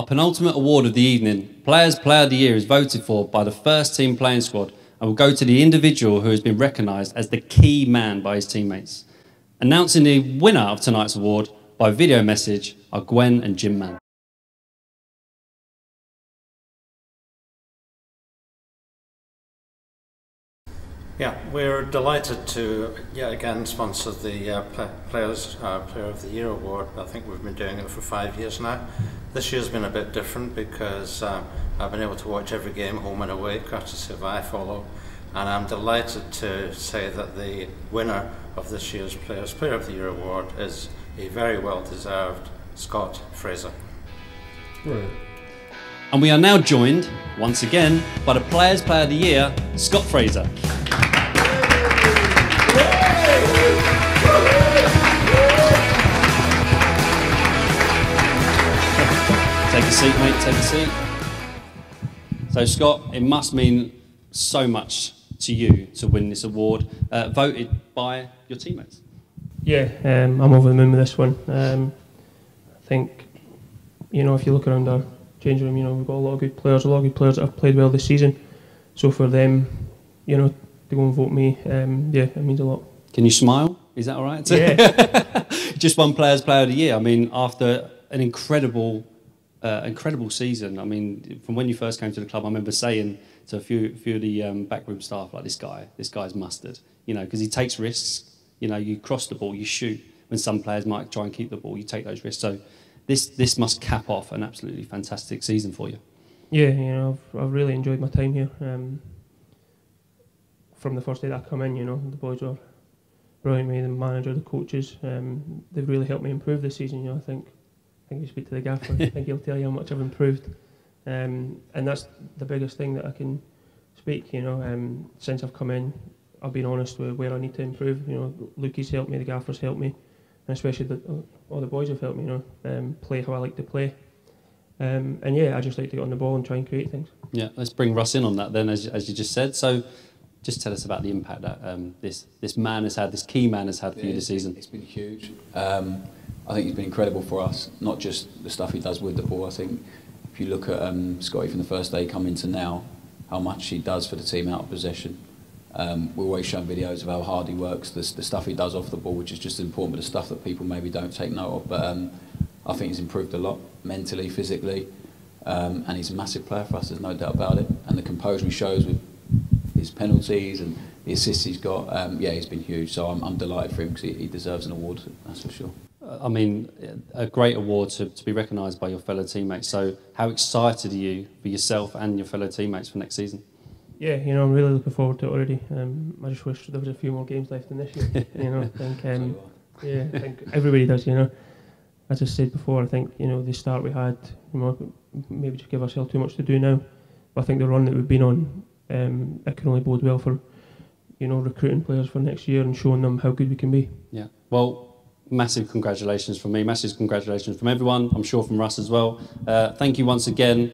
Our penultimate award of the evening, Players Player of the Year, is voted for by the first team playing squad and will go to the individual who has been recognised as the key man by his teammates. Announcing the winner of tonight's award by video message are Gwen and Jim Mann. Yeah, we're delighted to yet again sponsor the uh, Players uh, Player of the Year award. I think we've been doing it for five years now. This year's been a bit different because uh, I've been able to watch every game home and away, courtesy of iFollow, and I'm delighted to say that the winner of this year's Players Player of the Year award is a very well deserved Scott Fraser. Right. And we are now joined once again by the Players Player of the Year, Scott Fraser. Take a seat, mate, take a seat. So, Scott, it must mean so much to you to win this award, uh, voted by your teammates. Yeah, um, I'm over the moon with this one. Um, I think, you know, if you look around our changing room, you know, we've got a lot of good players, a lot of good players that have played well this season. So for them, you know, to go and vote me, um, yeah, it means a lot. Can you smile? Is that all right? Yeah. Just one player's player of the year. I mean, after an incredible uh, incredible season. I mean, from when you first came to the club, I remember saying to a few, few of the um, backroom staff, like, this guy, this guy's mustard, you know, because he takes risks. You know, you cross the ball, you shoot. When some players might try and keep the ball, you take those risks. So this, this must cap off an absolutely fantastic season for you. Yeah, you know, I've, I've really enjoyed my time here. Um, from the first day that I come in, you know, the boys were brilliant. Me, the manager, the coaches, um, they've really helped me improve this season. You know, I think think you speak to the gaffer. I think he'll tell you how much I've improved. Um, and that's the biggest thing that I can speak. You know, um, since I've come in, I've been honest with where I need to improve. You know, Lukey's helped me, the gaffers helped me, and especially the, all the boys have helped me. You know, um, play how I like to play. Um, and yeah, I just like to get on the ball and try and create things. Yeah, let's bring Russ in on that then, as, as you just said. So, just tell us about the impact that um, this this man has had, this key man has had for yeah, you this season. It's been huge. I think he's been incredible for us. Not just the stuff he does with the ball. I think if you look at um, Scotty from the first day coming to now, how much he does for the team out of possession. Um, we're always showing videos of how hard he works, the, the stuff he does off the ball, which is just important, but the stuff that people maybe don't take note of. But um, I think he's improved a lot mentally, physically, um, and he's a massive player for us. There's no doubt about it. And the composure he shows with his penalties and the assists he's got, um, yeah, he's been huge. So I'm, I'm delighted for him because he, he deserves an award, that's for sure. I mean, a great award to, to be recognised by your fellow teammates. So, how excited are you for yourself and your fellow teammates for next season? Yeah, you know, I'm really looking forward to it already. Um, I just wish there was a few more games left in this year. you know, I think, um, yeah, I think everybody does. You know, as I said before, I think you know the start we had, you know, maybe just give ourselves too much to do now. But I think the run that we've been on, um, it can only bode well for, you know, recruiting players for next year and showing them how good we can be. Yeah. Well, massive congratulations from me, massive congratulations from everyone, I'm sure from Russ as well. Uh, thank you once again.